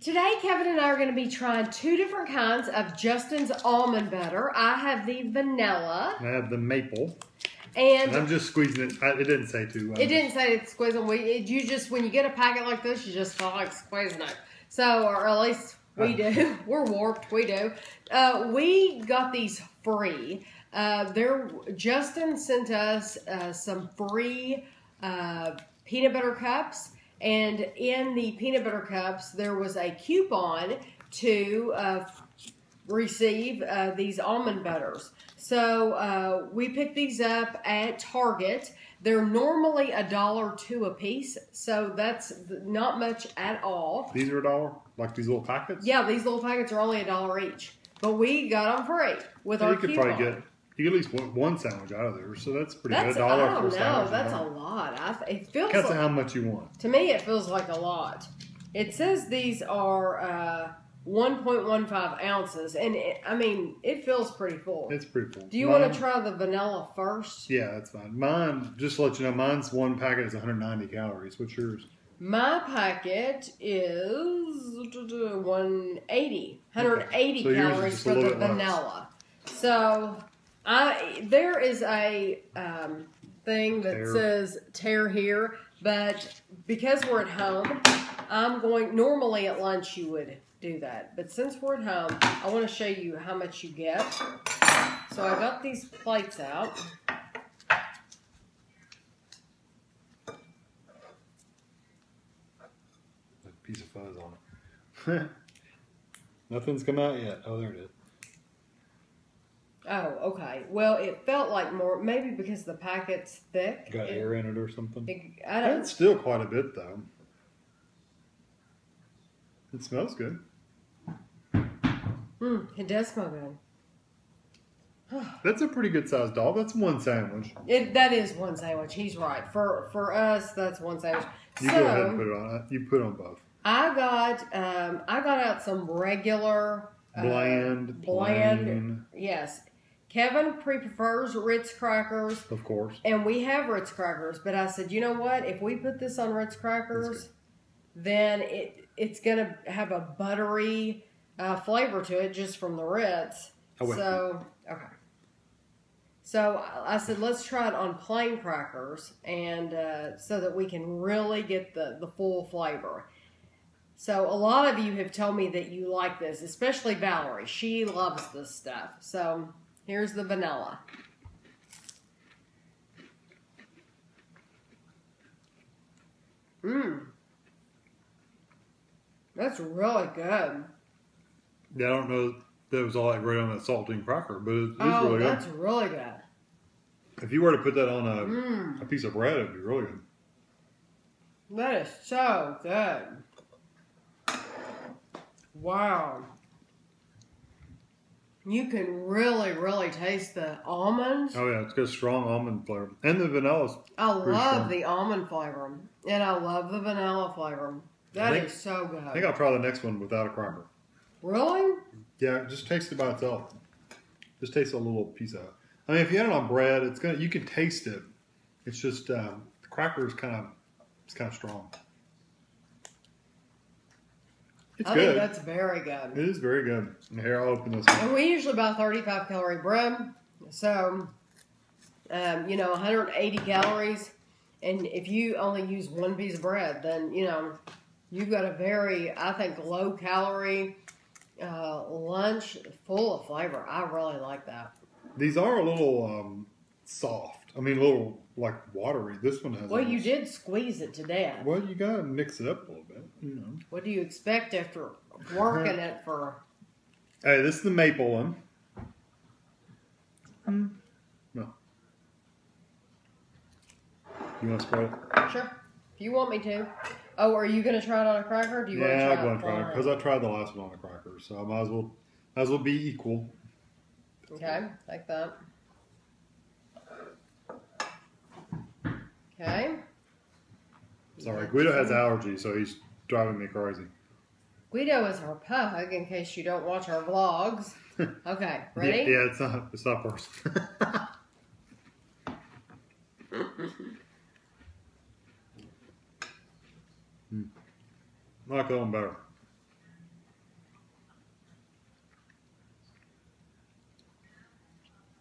Today, Kevin and I are going to be trying two different kinds of Justin's almond butter. I have the vanilla, I have the maple, and and I'm just squeezing it. I, it didn't say to. it didn't say it's squeezing. We, it, you just when you get a packet like this, you just feel like squeezing it. So, or at least we do. We're warped. We do. Uh, we got these free. Uh, there, Justin sent us uh, some free uh, peanut butter cups, and in the peanut butter cups, there was a coupon to uh, receive uh, these almond butters. So uh, we picked these up at Target. They're normally a dollar two a piece, so that's not much at all. These are a dollar, like these little packets. Yeah, these little packets are only a dollar each, but we got them free with Yeah, our you could coupon. probably get you get at least one, one sandwich out of there, so that's pretty that's good. A dollar I for don't a sandwich. know. That's a lot. I, it feels Depends like, how much you want. to me it feels like a lot. It says these are uh, 1.15 ounces, and it, I mean it feels pretty full. It's pretty full. Do you want to try the vanilla first? Yeah, that's fine. Mine, just to let you know, mine's one packet is 190 calories. What's yours? My packet is 180, 180 So calories for the bit less. vanilla. So I there is a um, thing that Tear. says tear here, but because we're at home, I'm going. Normally at lunch you would do that, but since we're at home, I want to show you how much you get. So I got these plates out. A piece of fuzz on it. Nothing's come out yet. Oh, there it is. Oh, okay. Well, it felt like more maybe because the packet's thick. Got it, air in it or something. it- I don't. It's still quite a bit though. It smells good. Mm, it does smell good. That's a pretty good sized dog. That's one sandwich. It that is one sandwich. He's right. For for us, that's one sandwich. You so go ahead and put it on. You put on both. I got um I got out some regular uh, Bland, bland. plain, Yes, Kevin pre prefers Ritz crackers, of course. and we have Ritz crackers. But I said, you know what? If we put this on Ritz crackers, then it it's gonna have a buttery uh, flavor to it just from the Ritz. Oh. So okay. So I I said, let's try it on plain crackers, and uh, so that we can really get the the full flavor. So a lot of you have told me that you like this, especially Valerie. She loves this stuff. So here's the vanilla. Mmm. That's really good. Yeah, I don't know that was all that great on that saltine cracker, but it is oh, really that's good. really good. If you were to put that on a, Mmm. a piece of bread, it'd be really good. That is so good. Wow. You can really, really taste the almonds. Oh yeah, it's got strong almond flavor, and the vanilla's. I love strong. the almond flavor, and I love the vanilla flavor. That I is so good. I think I'll try the next one without a cracker. really? Yeah, just taste it by itself. Just taste a little piece of it. I mean, if you had it on bread, it's gonna you can taste it. It's just um, the cracker is kind of it's kind of strong. It's I good. think that's very good. It is very good. Here, I'll open this one. And we usually buy 35 calorie bread. So, um, you know, 180 calories. And if you only use one piece of bread, then, you know, you've got a very, I think, low calorie uh, lunch full of flavor. I really like that. These are a little um, soft. I mean, a little like watery. This one has. Well, a you did squeeze it to death. Well, you gotta mix it up a little bit. You know. What do you expect after working it for? Hey, this is the maple one. Um. No. You want to spread it? Sure. If you want me to. Oh, are you going to try it on a cracker? Do you want to yeah, try I'm going to try it because I tried the last one on a cracker, so I might as well, might as well be equal. Okay, like that. Okay. Sorry, Guido has allergies, so he's driving me crazy. Guido is our pug, in case you don't watch our vlogs. Okay, ready? yeah, it's not it's not worse. mm. going better.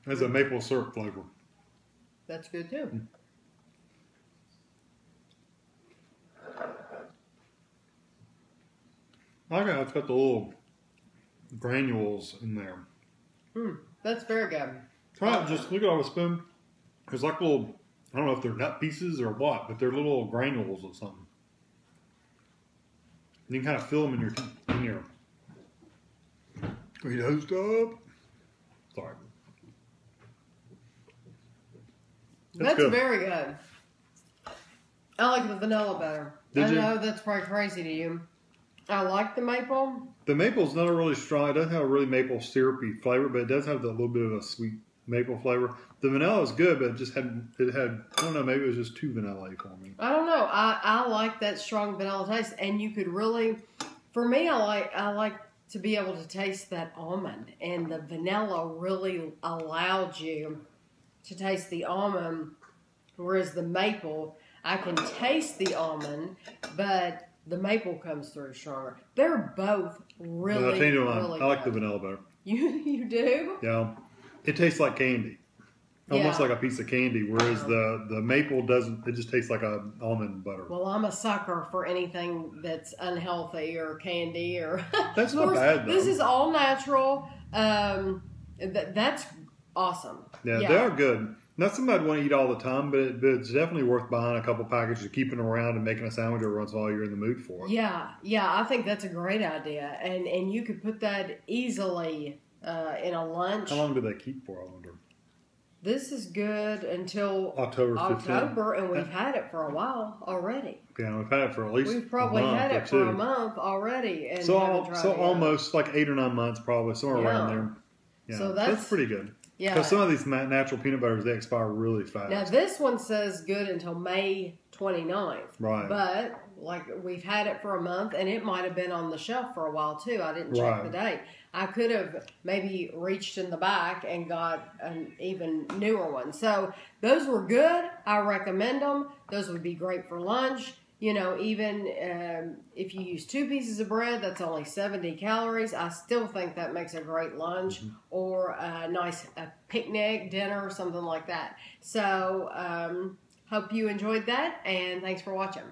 Has a maple syrup flavor. That's good too. Mm. Like how it's got the little granules in there. Hmm. That's very good. Try it. Just look at all the spoon. There's like little. I don't know if they're nut pieces or what, but they're little granules or something. You can kind of feel them in your teeth, in your. Are you dosed up? Sorry. That's That's good. very good. I like the vanilla better. Did I you? know that's probably crazy to you. I like the maple. The maple's not a really strong. It doesn't have a really maple syrupy flavor, but it does have that little bit of a sweet maple flavor. The vanilla is good, but it just had it had. I don't know. Maybe it was just too vanilla for me. I don't know. I, I like that strong vanilla taste, and you could really, for me, I like I like to be able to taste that almond, and the vanilla really allowed you to taste the almond, whereas the maple, I can taste the almond, but the maple comes through stronger. They're both really, but I tell you what, really I like the vanilla better. You you do? Yeah, it tastes like candy, almost Yeah. like a piece of candy. Whereas the the maple doesn't. It just tastes like a almond butter. Well, I'm a sucker for anything that's unhealthy or candy or. That's not course, bad, though. This is all natural. Um, th- that's awesome. yeah, they are good. Not something I'd want to eat all the time, but, it, but it's definitely worth buying a couple packages, keeping around, and making a sandwich every once in a while. You're in the mood for it. Yeah, yeah, I think that's a great idea, and and you could put that easily uh, in a lunch. How long do they keep for? I wonder. This is good until October 15th. October, and we've had it for a while already. Yeah, we've had it for at least We've probably had it for two. a month already, and So, haven't al- tried so almost like eight or nine months, probably somewhere around there. Yeah, So that's, that's- pretty good. Yeah. Because some of these natural peanut butters they expire really fast. Now this one says good until May 29th. Right. But like we've had it for a month and it might have been on the shelf for a while too. I didn't check Right. the date. I could have maybe reached in the back and got an even newer one. So those were good. I recommend them. Those would be great for lunch. You know, even um, if you use two pieces of bread, that's only 70 calories. I still think that makes a great lunch or a nice a picnic, dinner, or something like that. So, um, hope you enjoyed that, and thanks for watching.